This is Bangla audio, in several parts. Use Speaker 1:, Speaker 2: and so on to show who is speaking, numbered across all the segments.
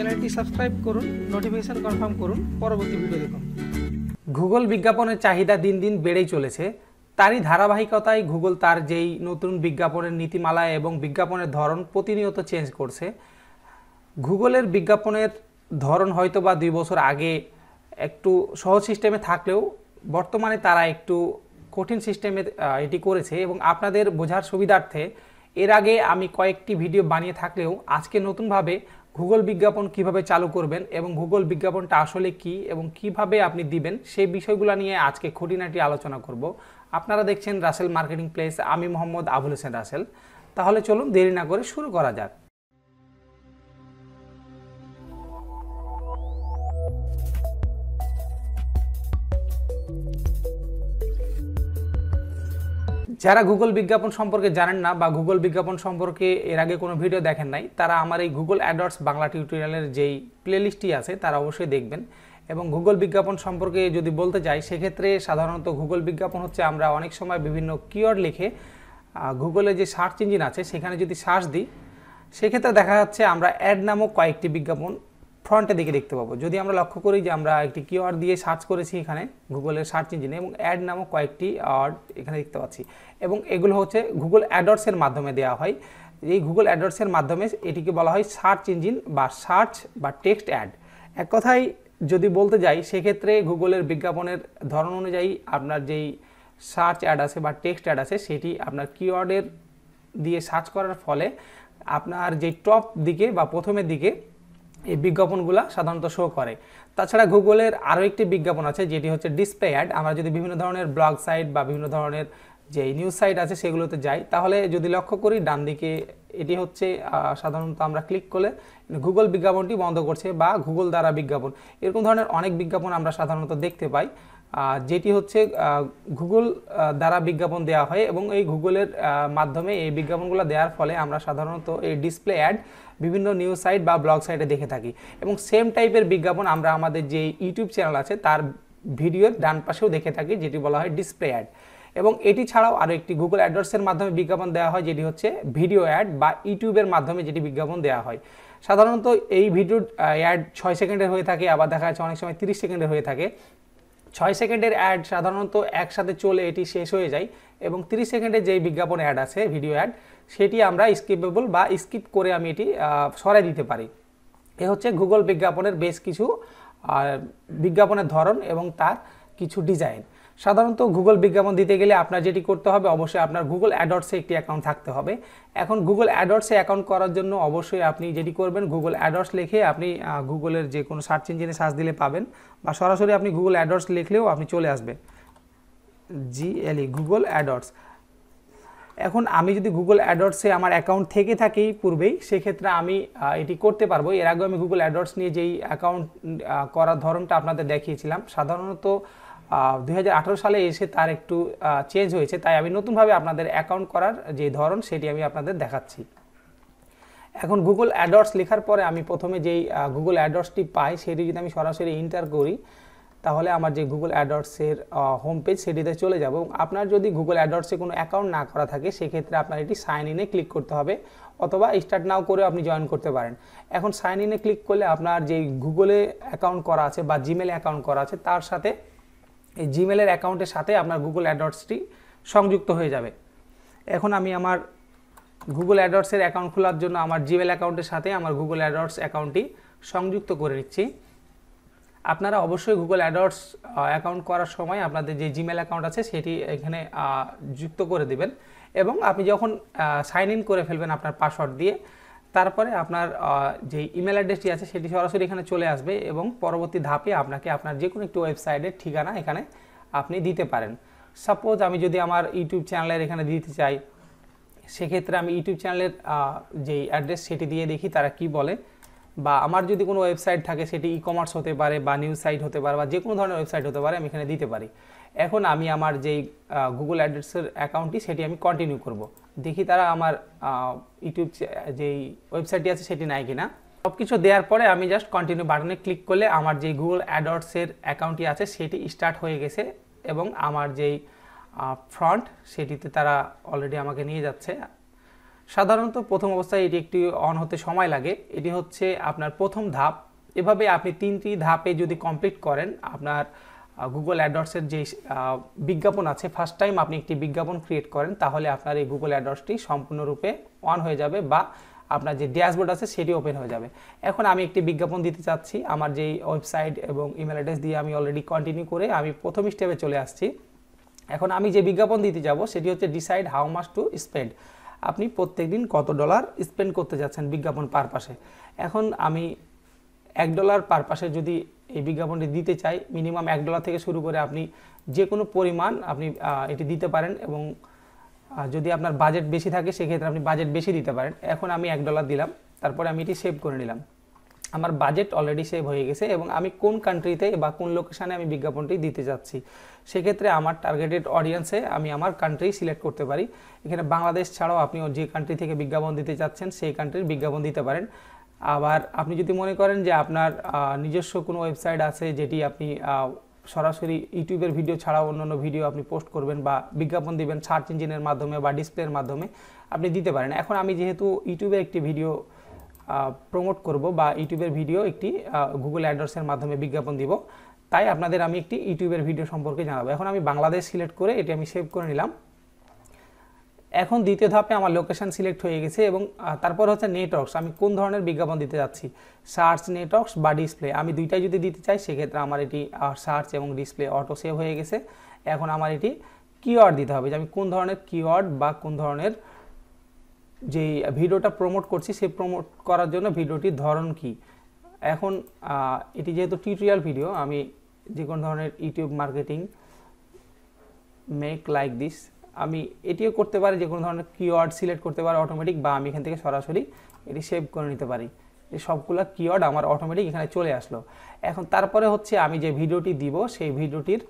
Speaker 1: চ্যানেলটি সাবস্ক্রাইব করুন নোটিফিকেশন কনফার্ম করুন, পরবর্তী ভিডিও দেখুন। গুগল বিজ্ঞাপনের চাহিদা দিন দিন বেড়েই চলেছে। তারই ধারাবাহিকতায় গুগল তার যেই নতুন বিজ্ঞাপনের নীতিমালা এবং বিজ্ঞাপনের ধরন প্রতিনিয়ত চেঞ্জ করছে। গুগলের বিজ্ঞাপনের ধরন হয়তো বা দুই বছর আগে একটু সহজ সিস্টেমে থাকলেও বর্তমানে তারা একটু কঠিন সিস্টেমে এটি করেছে এবং আপনাদের বোঝার সুবিধার্থে এর আগে আমি কয়েকটি ভিডিও বানিয়ে থাকলেও আজকে নতুনভাবে গুগল বিজ্ঞাপন কীভাবে চালু করবেন এবং গুগল বিজ্ঞাপনটা আসলে কি এবং কীভাবে আপনি দিবেন, সেই বিষয়গুলো নিয়ে আজকে খুঁটিনাটি আলোচনা করব। আপনারা দেখছেন রাসেল মার্কেটিং প্লেস আমি মোহাম্মদ আবুল হোসেন রাসেল তাহলে চলুন দেরি না করে শুরু করা যাক। যারা গুগল বিজ্ঞাপন সম্পর্কে জানেন না বা গুগল বিজ্ঞাপন সম্পর্কে এর আগে কোনো ভিডিও দেখেন নাই, তারা আমার এই গুগল অ্যাডওয়ার্ডস বাংলা টিউটোরিয়ালের যেই প্লেলিস্টটি আছে তারা অবশ্যই দেখবেন। এবং গুগল বিজ্ঞাপন সম্পর্কে যদি বলতে যাই, সেক্ষেত্রে সাধারণত গুগল বিজ্ঞাপন হচ্ছে আমরা অনেক সময় বিভিন্ন কিওয়ার্ড লিখে গুগলে যে সার্চ ইঞ্জিন আছে, সেখানে যদি সার্চ দিই, সেক্ষেত্রে দেখা যাচ্ছে আমরা অ্যাড নামক কয়েকটি বিজ্ঞাপন ফ্রন্টের দিকে দেখতে পাবো। যদি আমরা লক্ষ্য করি যে আমরা একটি কিওয়ার্ড দিয়ে সার্চ করেছি এখানে গুগলের সার্চ ইঞ্জিনে এবং অ্যাড নামক কয়েকটি ওয়ার্ড এখানে দেখতে পাচ্ছি। এবং এগুলো হচ্ছে গুগল অ্যাডর্সের মাধ্যমে দেওয়া হয়। এই গুগল অ্যাডর্সের মাধ্যমে এটিকে বলা হয় সার্চ ইঞ্জিন বা সার্চ বা টেক্সট অ্যাড। এক কথায় যদি বলতে যাই, সেক্ষেত্রে গুগলের বিজ্ঞাপনের ধরন অনুযায়ী আপনার যেই সার্চ অ্যাড আছে বা টেক্সট অ্যাড আছে, সেটি আপনার কিওয়ার্ডের দিয়ে সার্চ করার ফলে আপনার যে টপ দিকে বা প্রথমের দিকে এই বিজ্ঞাপনগুলো সাধারণত শো করে। তাছাড়া গুগলের আরও একটি বিজ্ঞাপন আছে, যেটি হচ্ছে ডিসপ্লে অ্যাড আমরা যদি বিভিন্ন ধরনের ব্লগ সাইট বা বিভিন্ন ধরনের যে নিউজ সাইট আছে সেগুলোতে যাই, তাহলে যদি লক্ষ্য করি ডান দিকে এটি হচ্ছে সাধারণত আমরা ক্লিক করলে গুগল বিজ্ঞাপনটি বন্ধ করছে বা গুগল দ্বারা বিজ্ঞাপন। এরকম ধরনের অনেক বিজ্ঞাপন আমরা সাধারণত দেখতে পাই। যেটি হচ্ছে গুগল দ্বারা বিজ্ঞাপন দেওয়া হয় এবং এই গুগলের মাধ্যমে এই বিজ্ঞাপনগুলো দেওয়ার ফলে আমরা সাধারণত এই ডিসপ্লে অ্যাড বিভিন্ন নিউজ সাইট বা ব্লগ সাইটে দেখে থাকি। এবং সেম টাইপের বিজ্ঞাপন আমরা আমাদের যে ইউটিউব চ্যানেল আছে, তার ভিডিওর ডান পাশেও দেখে থাকি, যেটি বলা হয় ডিসপ্লে অ্যাড এবং এটি ছাড়াও আরও একটি গুগল অ্যাডভার্সের মাধ্যমে বিজ্ঞাপন দেওয়া হয়, যেটি হচ্ছে ভিডিও অ্যাড বা ইউটিউবের মাধ্যমে যেটি বিজ্ঞাপন দেওয়া হয়। সাধারণত এই ভিডিও অ্যাড ছয় সেকেন্ডের হয়ে থাকে, আবার দেখা যাচ্ছে অনেক সময় তিরিশ সেকেন্ডের হয়ে থাকে। ছয় সেকেন্ডের অ্যাড সাধারণত একসাথে চলে এটি শেষ হয়ে যায় এবং তিরিশ সেকেন্ডের যেই বিজ্ঞাপন অ্যাড আছে, ভিডিও অ্যাড, সেটি আমরা স্কিপেবল বা স্কিপ করে আমি এটি সরাই দিতে পারি। এ হচ্ছে গুগল বিজ্ঞাপনের বেশ কিছু বিজ্ঞাপনের ধরন এবং তার কিছু ডিজাইন। সাধারণত গুগল বিজ্ঞাপন দিতে গেলে আপনার যেটি করতে হবে, অবশ্যই আপনার গুগল অ্যাডর্সে একটি অ্যাকাউন্ট থাকতে হবে। এখন গুগল অ্যাডর্সে অ্যাকাউন্ট করার জন্য অবশ্যই আপনি যেটি করবেন গুগল অ্যাডটস লিখে আপনি গুগলের যে কোনো সার্চ ইঞ্জিনে সার্চ দিলে পাবেন বা সরাসরি আপনি গুগল অ্যাডর্স লিখলেও আপনি চলে আসবেন। জিএলই গুগল অ্যাডটস এখন আমি যদি গুগল অ্যাডটসে আমার অ্যাকাউন্ট থেকে থাকি পূর্বেই, সেক্ষেত্রে আমি এটি করতে পারব। এর আগে আমি গুগল অ্যাডর্স নিয়ে যেই অ্যাকাউন্ট করার ধরনটা আপনাদের দেখিয়েছিলাম। সাধারণত দুই হাজার আঠেরো সালে এসে তার একটু চেঞ্জ হয়েছে। তাই আমি নতুনভাবে আপনাদের অ্যাকাউন্ট করার যে ধরন, সেটি আমি আপনাদের দেখাচ্ছি। এখন গুগল অ্যাডর্স লেখার পরে আমি প্রথমে যেই গুগল অ্যাডর্সটি পাই, সেটি যদি আমি সরাসরি ইন্টার করি, তাহলে আমার যে গুগল অ্যাডর্সের হোম পেজ সেটিতে চলে যাব। এবং আপনার যদি গুগল অ্যাডর্সে কোনো অ্যাকাউন্ট না করা থাকে, সেক্ষেত্রে আপনার এটি সাইন ইনে ক্লিক করতে হবে, অথবা স্টার্ট নাও করে আপনি জয়েন করতে পারেন। এখন সাইন ইনে ক্লিক করলে আপনার যে গুগলে অ্যাকাউন্ট করা আছে, বা জিমেল অ্যাকাউন্ট করা আছে, তার সাথে এই জিমেলের অ্যাকাউন্টের সাথে আপনার গুগল অ্যাডর্সটি সংযুক্ত হয়ে যাবে। এখন আমি আমার গুগল অ্যাডর্সের অ্যাকাউন্ট খোলার জন্য আমার জিমেল অ্যাকাউন্টের সাথে আমার গুগল অ্যাডর্স অ্যাকাউন্টটি সংযুক্ত করে নিচ্ছি। আপনারা অবশ্যই গুগল অ্যাডর্স অ্যাকাউন্ট করার সময় আপনাদের যে জিমেল অ্যাকাউন্ট আছে সেটি এখানে যুক্ত করে দিবেন এবং আপনি যখন সাইন ইন করে ফেলবেন আপনার পাসওয়ার্ড দিয়ে তারপরে আপনার যে ইমেল অ্যাড্রেসটি আছে সেটি সরাসরি এখানে চলে আসবে এবং পরবর্তী ধাপে আপনাকে আপনার যে কোনো একটি ওয়েবসাইটের ঠিকানা এখানে আপনি দিতে পারেন। সাপোজ আমি যদি আমার ইউটিউব চ্যানেলের এখানে দিতে চাই, সেক্ষেত্রে আমি ইউটিউব চ্যানেলের যেই অ্যাড্রেস সেটি দিয়ে দেখি তারা কি বলে। বা আমার যদি কোনো ওয়েবসাইট থাকে সেটি ই কমার্স হতে পারে বা নিউজ সাইট হতে পারে বা যে কোনো ধরনের ওয়েবসাইট হতে পারে আমি এখানে দিতে পারি। এখন আমি আমার যেই গুগল অ্যাড্রেসের অ্যাকাউন্টটি সেটি আমি কন্টিনিউ করব। দেখি তারা আমার ইউটিউব যেই ওয়েবসাইটটি আছে সেটি নাই কিনা। সব কিছু দেওয়ার পরে আমি জাস্ট কন্টিনিউ বাটনে ক্লিক করলে আমার যেই গুগল অ্যাডওয়ার্ডসের অ্যাকাউন্টটি আছে সেটি স্টার্ট হয়ে গেছে এবং আমার যেই ফ্রন্ট সেটিতে তারা অলরেডি আমাকে নিয়ে যাচ্ছে। সাধারণত প্রথম অবস্থায় এটি একটি অন হতে সময় লাগে। এটি হচ্ছে আপনার প্রথম ধাপ। এভাবে আপনি তিনটি ধাপে যদি কমপ্লিট করেন, আপনার গুগল অ্যাডর্সের যে বিজ্ঞাপন আছে ফার্স্ট টাইম আপনি একটি বিজ্ঞাপন ক্রিয়েট করেন, তাহলে আপনার এই গুগল অ্যাডর্সটি সম্পূর্ণরূপে অন হয়ে যাবে বা আপনার যে ড্যাশবোর্ড আছে, সেটি ওপেন হয়ে যাবে। এখন আমি একটি বিজ্ঞাপন দিতে চাচ্ছি। আমার যেই ওয়েবসাইট এবং ইমেল অ্যাড্রেস দিয়ে আমি অলরেডি কন্টিনিউ করে আমি প্রথম স্টেপে চলে আসছি। এখন আমি যে বিজ্ঞাপন দিতে যাব, সেটি হচ্ছে decide how much to spend আপনি প্রত্যেক দিন কত ডলার স্পেন্ড করতে যাচ্ছেন বিজ্ঞাপন পারপাসে। এখন আমি এক ডলার পারপাসে যদি এই বিজ্ঞাপনটি দিতে চাই মিনিমাম এক ডলার থেকে শুরু করে আপনি যে কোনো পরিমাণ আপনি এটি দিতে পারেন এবং যদি আপনার বাজেট বেশি থাকে সেক্ষেত্রে আপনি বাজেট বেশি দিতে পারেন। এখন আমি এক ডলার দিলাম, তারপরে আমি এটি সেভ করে নিলাম। আমার বাজেট অলরেডি সেভ হয়ে গেছে এবং আমি কোন কান্ট্রিতে বা কোন লোকেশানে আমি বিজ্ঞাপনটি দিতে যাচ্ছি, সেক্ষেত্রে আমার টার্গেটেড অডিয়েন্সে আমি আমার কান্ট্রি সিলেক্ট করতে পারি। এখানে বাংলাদেশ ছাড়াও আপনি যে কান্ট্রি থেকে বিজ্ঞাপন দিতে চাচ্ছেন, সেই কান্ট্রির বিজ্ঞাপন দিতে পারেন। আবার আপনি যদি মনে করেন যে আপনার নিজস্ব কোনো ওয়েবসাইট আছে যেটি আপনি সরাসরি ইউটিউবের ভিডিও ছাড়াও অন্যান্য ভিডিও আপনি পোস্ট করবেন বা বিজ্ঞাপন দিবেন সার্চ ইঞ্জিনের মাধ্যমে বা ডিসপ্লের মাধ্যমে আপনি দিতে পারেন। এখন আমি যেহেতু ইউটিউবে একটি ভিডিও প্রমোট করব বা ইউটিউবের ভিডিও একটি গুগল অ্যাড্রেসের মাধ্যমে বিজ্ঞাপন দিব, তাই আপনাদের আমি একটি ইউটিউবের ভিডিও সম্পর্কে জানাব। এখন আমি বাংলাদেশ সিলেক্ট করে এটি আমি সেভ করে নিলাম। এখন দ্বিতীয় ধাপে আমার লোকেশন সিলেক্ট হয়ে গেছে এবং তারপর হচ্ছে নেটওয়ার্কস আমি কোন ধরনের বিজ্ঞাপন দিতে যাচ্ছি? সার্চ নেটওয়ার্কস বা ডিসপ্লে আমি দুইটাই যদি দিতে চাই, সেক্ষেত্রে আমার এটি সার্চ এবং ডিসপ্লে অটো সেভ হয়ে গেছে। এখন আমার এটি কিওয়ার্ড দিতে হবে যে আমি কোন ধরনের কিওয়ার্ড বা কোন ধরনের যে ভিডিওটা প্রমোট করছি, সেই প্রমোট করার জন্য ভিডিওটির ধরন কি? এখন এটি যেহেতু টিউটোরিয়াল ভিডিও আমি যে কোনো ধরনের YouTube marketing make like this আমি এটিও করতে পারি, যে কোনো ধরনের কিওয়ার্ড সিলেক্ট করতে পারি অটোমেটিক বা আমি এখান থেকে সরাসরি এটি সেভ করে নিতে পারি। এই সবগুলো কিওয়ার্ড আমার অটোমেটিক এখানে চলে আসলো। এখন তারপরে হচ্ছে আমি যে ভিডিওটি দিব, সেই ভিডিওটির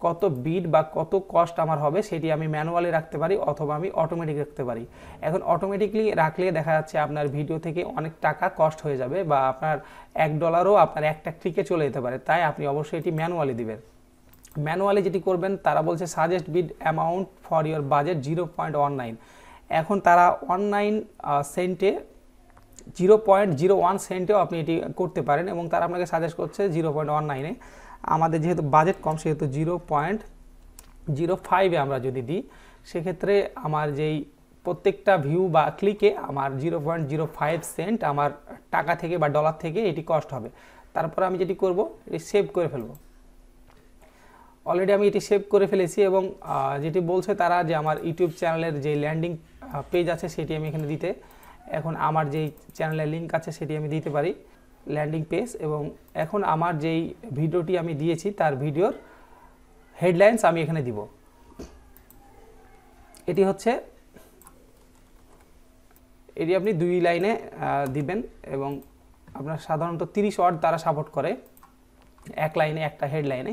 Speaker 1: কত বিট বা কত কস্ট আমার হবে সেটি আমি ম্যানুয়ালি রাখতে পারি অথবা আমি অটোমেটিক রাখতে পারি। এখন অটোমেটিকলি রাখলে দেখা যাচ্ছে আপনার ভিডিও থেকে অনেক টাকা কস্ট হয়ে যাবে বা আপনার এক ডলারও আপনার একটা ক্লিকে চলে যেতে পারে। তাই আপনি অবশ্যই এটি ম্যানুয়ালি দিবেন। ম্যানুয়ালি যেটি করবেন, তারা বলছে suggest bid amount for your budget zero point one nine এখন তারা অনলাইন সেন্টে জিরো পয়েন্ট জিরো ওয়ান সেন্টেও আপনি এটি করতে পারেন এবং তারা আপনাকে সাজেস্ট করছে জিরো পয়েন্ট ওয়ান নাইনে আমাদের যেহেতু বাজেট কম, সেহেতু জিরো পয়েন্ট জিরো ফাইভে আমরা যদি দিই, সেক্ষেত্রে আমার যেই প্রত্যেকটা ভিউ বা ক্লিকে আমার zero point zero five cent আমার টাকা থেকে বা ডলার থেকে এটি কস্ট হবে। তারপর আমি যেটি করব এটি সেভ করে ফেলব। অলরেডি আমি এটি সেভ করে ফেলেছি এবং যেটি বলছে তারা যে আমার ইউটিউব চ্যানেলের যে ল্যান্ডিং পেজ আছে সেটি আমি এখানে দিতে, এখন আমার যেই চ্যানেলের লিঙ্ক আছে সেটি আমি দিতে পারি ল্যান্ডিং পেজ এবং এখন আমার যেই ভিডিওটি আমি দিয়েছি তার ভিডিওর হেডলাইন্স আমি এখানে দিব। এটি হচ্ছে, এটি আপনি দুই লাইনে দিবেন এবং আপনার সাধারণত তিরিশ ওয়ার্ড তারা সাপোর্ট করে, এক লাইনে একটা হেডলাইনে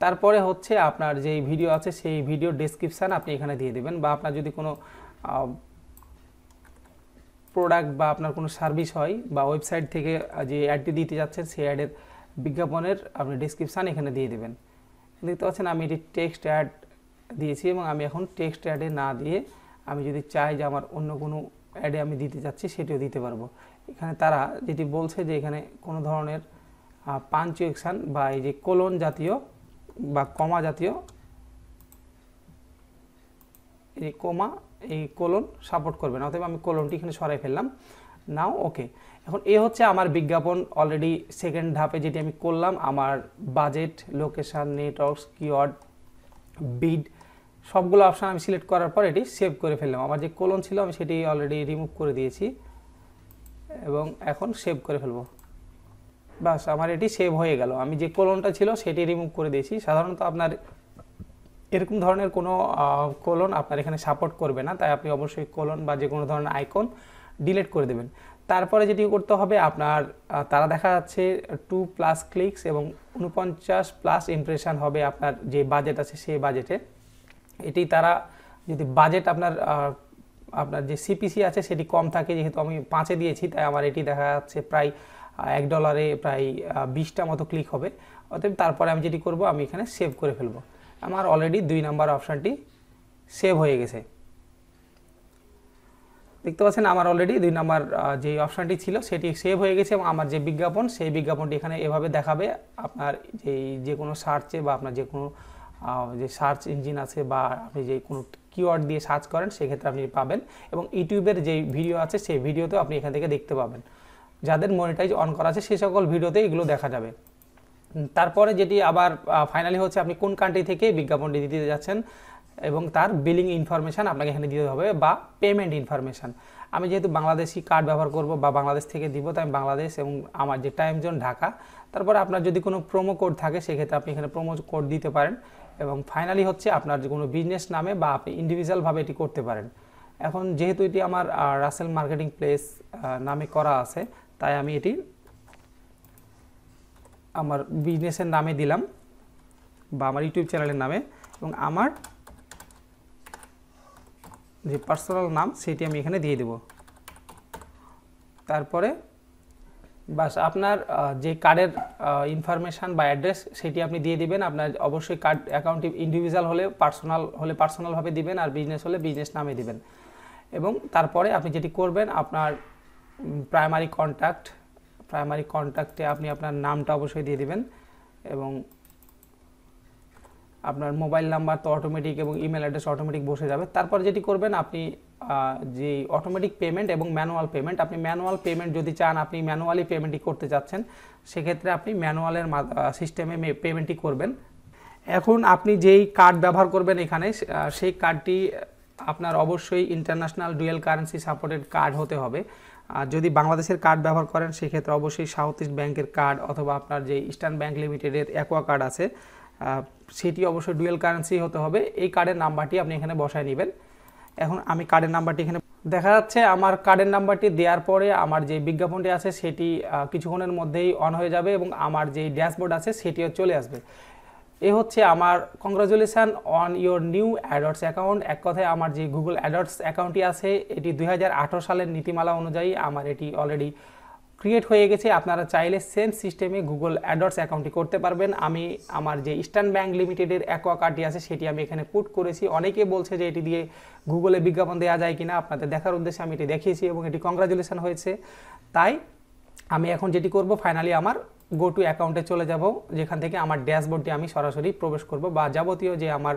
Speaker 1: তারপরে হচ্ছে আপনার যেই ভিডিও আছে, সেই ভিডিও ডেসক্রিপশান আপনি এখানে দিয়ে দেবেন বা আপনার যদি কোনো প্রোডাক্ট বা আপনার কোনো সার্ভিস হয় বা ওয়েবসাইট থেকে যে অ্যাডটি দিতে যাচ্ছেন, সেই অ্যাডের বিজ্ঞাপনের আপনি ডেসক্রিপশান এখানে দিয়ে দেবেন। দেখতে পাচ্ছেন আমি এটি টেক্সট অ্যাড দিয়েছি এবং আমি এখন টেক্সট অ্যাডে না দিয়ে আমি যদি চাই যে আমার অন্য কোনো অ্যাডে আমি দিতে চাচ্ছি সেটিও দিতে পারব। এখানে তারা যেটি বলছে যে এখানে কোনো ধরনের পাঞ্চুয়েকশান বা এই যে কোলন জাতীয় বা কমা জাতীয়, এই কোমা, এই কোলন সাপোর্ট করবে না অতএব আমি কোলনটি এখানে সরাই ফেললাম। নাও ওকে এখন এ হচ্ছে আমার বিজ্ঞাপন অলরেডি সেকেন্ড ধাপে যেটি আমি করলাম। আমার budget location networks keyword bid সবগুলো অপশান আমি সিলেক্ট করার পর এটি সেভ করে ফেললাম। আমার যে কোলন ছিল, আমি সেটি অলরেডি রিমুভ করে দিয়েছি এবং এখন সেভ করে ফেলব। বাস, আমার এটি সেভ হয়ে গেল। আমি যে কোলনটা ছিল সেটি রিমুভ করে দিয়েছি। সাধারণত আপনার এরকম ধরনের কোনো কোলন আপনার এখানে সাপোর্ট করবে না। তাই আপনি অবশ্যই কোলন বা যে কোনো ধরনের আইকন ডিলিট করে দেবেন। তারপরে যেটি করতে হবে, আপনার তারা দেখা যাচ্ছে টু প্লাস ক্লিকস এবং উনপঞ্চাশ প্লাস ইমপ্রেশন হবে আপনার যে বাজেট আছে সেই বাজেটে এটি তারা যদি বাজেট আপনার আপনার যে সিপিসি আছে সেটি কম থাকে, যেহেতু আমি পাঁচে দিয়েছি, তাই আমার এটি দেখা যাচ্ছে প্রায় এক ডলারে প্রায় বিশটা মতো ক্লিক হবে। অতএব তারপরে আমি যেটি করব, আমি এখানে সেভ করে ফেলব। আমার অলরেডি দুই নাম্বার অপশানটি সেভ হয়ে গেছে। দেখতে পাচ্ছেন, আমার অলরেডি দুই নাম্বার যে অপশানটি ছিল, সেটি সেভ হয়ে গেছে এবং আমার যে বিজ্ঞাপন, সেই বিজ্ঞাপনটি এখানে এভাবে দেখাবে। আপনার যেই যে কোনো সার্চে বা আপনার যে কোনো যে সার্চ ইঞ্জিন আছে বা আপনি যে কোনো কিওয়ার্ড দিয়ে সার্চ করেন, সেক্ষেত্রে আপনি পাবেন। এবং ইউটিউবের যে ভিডিও আছে, সেই ভিডিওতেও আপনি এখান থেকে দেখতে পাবেন। যাদের মনিটাইজ অন করা আছে সেই সকল ভিডিওতে এগুলো দেখা যাবে। তারপরে যেটি আবার ফাইনালি হচ্ছে আপনি কোন কান্ট্রি থেকে বিজ্ঞাপনটি দিতে যাচ্ছেন এবং তার বিলিং ইনফরমেশান আপনাকে এখানে দিতে হবে বা পেমেন্ট ইনফরমেশান আমি যেহেতু বাংলাদেশি কার্ড ব্যবহার করব বা বাংলাদেশ থেকে দিব, তাই বাংলাদেশ এবং আমার যে টাইম জোন ঢাকা, তারপরে আপনার যদি কোনো প্রোমো কোড থাকে, সেক্ষেত্রে আপনি এখানে প্রোমো কোড দিতে পারেন এবং ফাইনালি হচ্ছে আপনার যে কোনো বিজনেস নামে বা আপনি ইন্ডিভিজুয়ালভাবে এটি করতে পারেন। এখন যেহেতু এটি আমার রাসেল মার্কেটিং প্লেস নামে করা আছে তাই আমি এটি আমার বিজনেসের নামে দিলাম বা আমার ইউটিউব চ্যানেলের নামে এবং আমার যে পার্সোনাল নাম সেটি আমি এখানে দিয়ে দেব। তারপরে বাস আপনার যে কার্ডের ইনফরমেশান বা অ্যাড্রেস সেটি আপনি দিয়ে দিবেন। আপনার অবশ্যই কার্ড অ্যাকাউন্ট ইন্ডিভিজুয়াল হলে পার্সোনাল হলে পার্সোনালভাবে দিবেন আর বিজনেস হলে বিজনেস নামে দিবেন। এবং তারপরে আপনি যেটি করবেন, আপনার প্রাইমারি কন্ট্যাক্ট প্রাইমারি কন্ট্যাক্টে আপনি আপনার নামটা অবশ্যই দিয়ে দিবেন এবং আপনার মোবাইল নাম্বার তো অটোমেটিক এবং ইমেল অ্যাড্রেস অটোমেটিক বসে যাবে। তারপর যেটি করবেন আপনি যে অটোমেটিক পেমেন্ট এবং ম্যানুয়াল পেমেন্ট আপনি ম্যানুয়াল পেমেন্ট যদি চান, আপনি ম্যানুয়ালি পেমেন্টই করতে চাচ্ছেন সেক্ষেত্রে আপনি ম্যানুয়ালের সিস্টেমে পেমেন্টই করবেন। এখন আপনি যেই কার্ড ব্যবহার করবেন এখানে সেই কার্ডটি আপনার অবশ্যই international dual currency supported card হতে হবে। আর যদি বাংলাদেশের কার্ড ব্যবহার করেন, সেক্ষেত্রে অবশ্যই সাউথ ইস্ট ব্যাংকের কার্ড অথবা আপনার যে ইস্টার্ন ব্যাংক লিমিটেডের অ্যাকোয়া কার্ড আছে সেটি অবশ্যই ডুয়েল কারেন্সি হতে হবে। এই কার্ডের নাম্বারটি আপনি এখানে বসায় নেবেন। এখন আমি কার্ডের নাম্বারটি এখানে দেখা যাচ্ছে, আমার কার্ডের নাম্বারটি দেওয়ার পরে আমার যে বিজ্ঞাপনটি আছে, সেটি কিছুক্ষণের মধ্যেই অন হয়ে যাবে এবং আমার যে ড্যাশবোর্ড আছে, সেটিও চলে আসবে। এ হচ্ছে আমার congratulation on your new ads account এক কথায় আমার যে গুগল অ্যাডটস অ্যাকাউন্টটি আছে, এটি দুই হাজার আঠেরো সালের নীতিমালা অনুযায়ী আমার এটি অলরেডি ক্রিয়েট হয়ে গেছে। আপনারা চাইলে সেম সিস্টেমে গুগল অ্যাডটস অ্যাকাউন্টটি করতে পারবেন। আমি আমার যে ইস্টার্ন ব্যাংক লিমিটেডের অ্যাকোয়া কার্ডটি আছে, সেটি আমি এখানে পুট করেছি। অনেকে বলছে যে এটি দিয়ে গুগলে বিজ্ঞাপন দেওয়া যায় কিনা, আপনাদের দেখার উদ্দেশ্যে আমি এটি দেখিয়েছি এবং এটি কংগ্রাচুলেশন হয়েছে। তাই আমি এখন যেটি করব ফাইনালি আমার গো টু অ্যাকাউন্টে চলে যাব, যেখান থেকে আমার ড্যাশবোর্ডে আমি সরাসরি প্রবেশ করব বা যাবতীয় যে আমার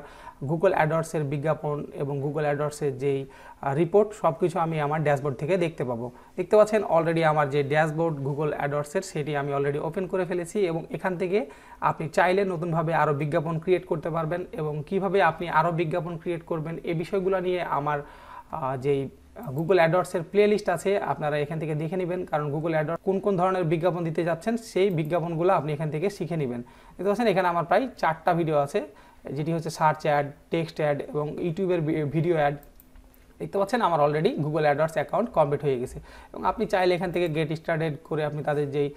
Speaker 1: গুগল অ্যাডর্সের বিজ্ঞাপন এবং গুগল অ্যাডর্সের যেই রিপোর্ট সব কিছু আমি আমার ড্যাশবোর্ড থেকে দেখতে পাবো। দেখতে পাচ্ছেন অলরেডি আমার যে ড্যাশবোর্ড গুগল অ্যাডর্সের সেটি আমি অলরেডি ওপেন করে ফেলেছি এবং এখান থেকে আপনি চাইলে নতুনভাবে আরও বিজ্ঞাপন ক্রিয়েট করতে পারবেন এবং কীভাবে আপনি আরও বিজ্ঞাপন ক্রিয়েট করবেন এই বিষয়গুলো নিয়ে আমার যেই গুগল অ্যাডওয়ার্ডসের প্লে লিস্ট আছে, আপনারা এখান থেকে দেখে নেবেন, কারণ গুগল অ্যাডওয়ার্ড কোন কোন ধরনের বিজ্ঞাপন দিতে যাচ্ছেন, সেই বিজ্ঞাপনগুলো আপনি এখান থেকে শিখে নেবেন। দেখতে পাচ্ছেন, এখানে আমার প্রায় চারটা ভিডিও আছে, যেটি হচ্ছে সার্চ অ্যাড টেক্সট অ্যাড এবং ইউটিউবের ভিডিও অ্যাড দেখতে পাচ্ছেন, আমার already Google AdWords account complete হয়ে গেছে। এবং আপনি চাইলে এখান থেকে গেট স্টার্টেড করে আপনি তাদের যেই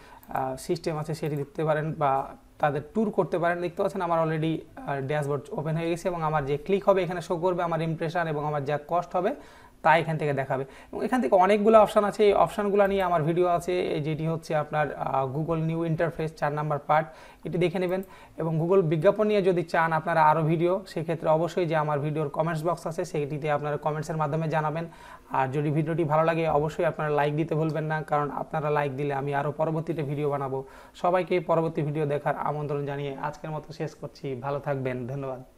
Speaker 1: সিস্টেম আছে, সেটি দেখতে পারেন বা তাদের ট্যুর করতে পারেন। দেখতে পাচ্ছেন, আমার অলরেডি ড্যাশবোর্ড ওপেন হয়ে গেছে এবং আমার যে ক্লিক হবে, এখানে শো করবে, আমার ইমপ্রেশন এবং আমার যা কস্ট হবে তা এখান থেকে দেখাবে। এবং এখান থেকে অনেকগুলো অপশান আছে। এই অপশানগুলো নিয়ে আমার ভিডিও আছে। যেটি হচ্ছে আপনার গুগল নিউ ইন্টারফেস চার নাম্বার পার্ট এটি দেখে নেবেন। এবং গুগল বিজ্ঞাপন নিয়ে যদি চান আপনারা আরও ভিডিও সেক্ষেত্রে অবশ্যই যে আমার ভিডিওর কমেন্টস বক্স আছে, সেটিতে আপনারা কমেন্টসের মাধ্যমে জানাবেন। আর যদি ভিডিওটি ভালো লাগে, অবশ্যই আপনারা লাইক দিতে ভুলবেন না। কারণ আপনারা লাইক দিলে আমি আরও পরবর্তীতে ভিডিও বানাবো। সবাইকে পরবর্তী ভিডিও দেখার আমন্ত্রণ জানিয়ে আজকের মতো শেষ করছি। ভালো থাকবেন। ধন্যবাদ।